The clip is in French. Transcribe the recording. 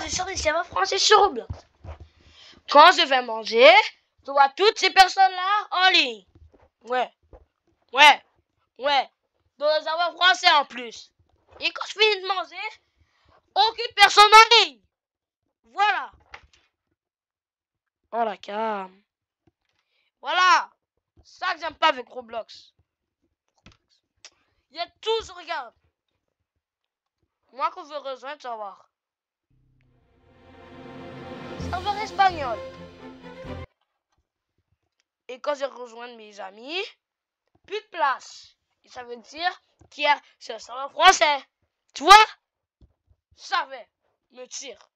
j'ai sur des serveurs français sur Roblox. Quand je vais manger, je vois toutes ces personnes-là en ligne. Ouais. Ouais. Ouais. Dans les serveurs français en plus. Et quand je finis de manger, aucune personne en ligne. Voilà. Oh la calme. Voilà. Ça que j'aime pas avec Roblox. Il y a tous, regarde. Moi qu'on veut rejoindre, tu vas voir. Et quand je rejoins mes amis, plus de place. Et ça veut dire qu'il y a c'est un serveur français. Tu vois? Je savais. Me tire.